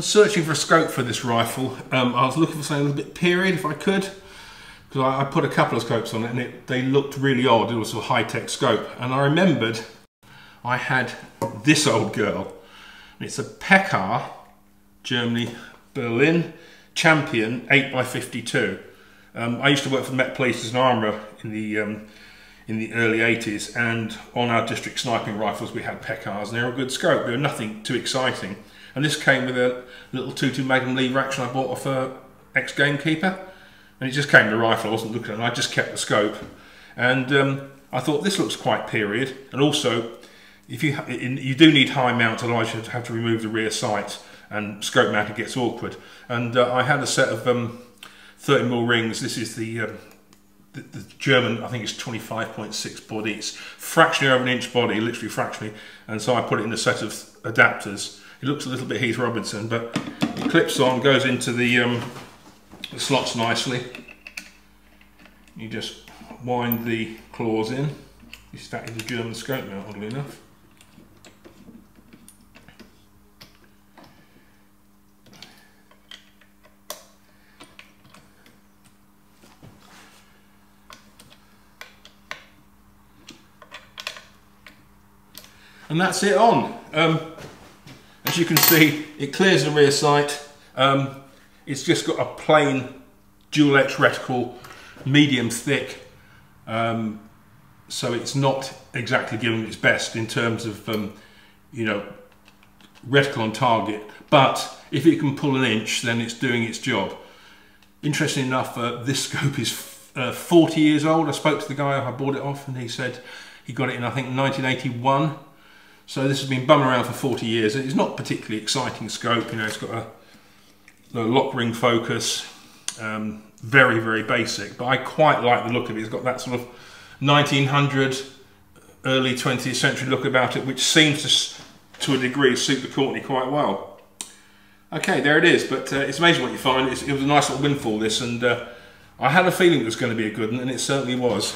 was searching for a scope for this rifle. Um, I was looking for something a little bit period if I could, because I, I, put a couple of scopes on it and it, they looked really odd. It was a high-tech scope, and I remembered I had this old girl. It's a Pecar, Germany, Berlin, Champion 8x52. Um, I used to work for the Met Police as an armourer in the um, in the early 80s, and on our district sniping rifles we had Pecars, and they were a good scope. They were nothing too exciting. And this came with a little 2 Magnum lever action I bought off a ex-gamekeeper. And it just came with a rifle, I wasn't looking at it, and I just kept the scope. And um, I thought this looks quite period. And also, if you you do need high mount, otherwise you have to remove the rear sight and scope mounting gets awkward. And uh, I had a set of um, 30 mm rings. This is the, um, the, the German, I think it's 25.6 body. It's fractionally over an inch body, literally fractionally. And so I put it in a set of adapters it looks a little bit Heath Robinson, but it clips on, goes into the, um, the slots nicely. You just wind the claws in. This is the German scope mount, oddly enough. and that's it on. Um, as you can see, it clears the rear sight. Um, it's just got a plain dual X reticle, medium thick. Um, so it's not exactly giving its best in terms of, um, you know, reticle on target. But if it can pull an inch, then it's doing its job. Interesting enough, uh, this scope is uh, 40 years old. I spoke to the guy I bought it off and he said he got it in, I think, 1981. So this has been bumming around for 40 years. It's not particularly exciting scope, you know, it's got a, a lock ring focus, um, very, very basic, but I quite like the look of it. It's got that sort of 1900, early 20th century look about it, which seems to, to a degree, suit the Courtney quite well. Okay, there it is, but uh, it's amazing what you find. It's, it was a nice little windfall, this, and uh, I had a feeling it was going to be a good one, and it certainly was.